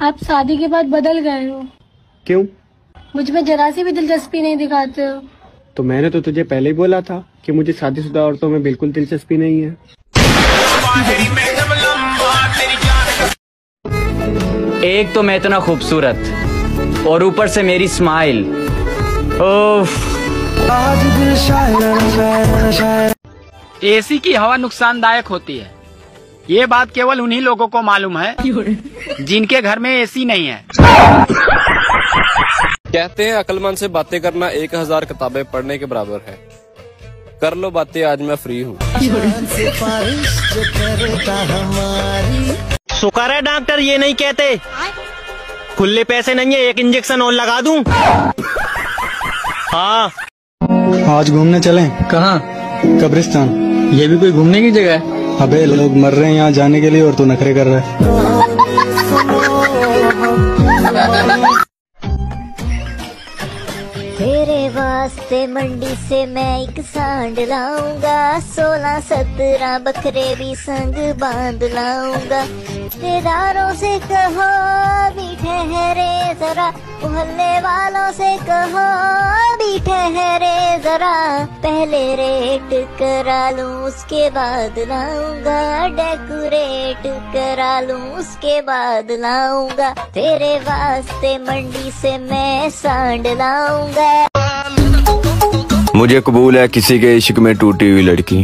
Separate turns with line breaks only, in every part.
आप शादी के बाद बदल गए हो।
क्यों?
मुझमें जरा सी भी दिलचस्पी नहीं दिखाते हो।
तो मैंने तो तुझे पहले ही बोला था कि मुझे शादीशुदा औरतों में बिल्कुल दिलचस्पी नहीं है।
एक तो मैं इतना खूबसूरत और ऊपर से मेरी स्माइल ओफ
एसी की हवा नुकसानदायक होती है। ये बात केवल उन्हीं लोगों को मालूम है जिनके घर में एसी नहीं है।
कहते हैं अकलमंद से बातें करना एक हज़ार किताबें पढ़ने के बराबर है। कर लो बातें आज मैं फ्री हूँ।
शुक्र है डॉक्टर ये नहीं कहते। खुले पैसे नहीं है एक इंजेक्शन और लगा दूँ। हाँ।
आज घूमने चलें?
कहाँ?
कब्रिस्तान।
ये भी कोई घूमने की जगह है?
अबे, लोग मर रहे हैं यहाँ जाने के लिए और तू नखरे कर रहा है।
तेरे वास्ते मंडी से मैं एक सांड लाऊँगा, सोलह सत्रह बकरे भी संग बाँध लाऊँगा। रिश्तेदारों से कहो भी ठहरे जरा, मोहल्ले वालों से कहो भी ठहरे जरा पहले रेट करा लूँ उसके बाद लाऊँगा डेकोरेट करा लूँ उसके बाद लाऊँगा। तेरे वास्ते मंडी से मैं सांड लाऊँगा।
मुझे कबूल है किसी के इश्क में टूटी हुई लड़की।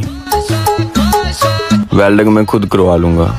वेल्डिंग में खुद करवा लूँगा।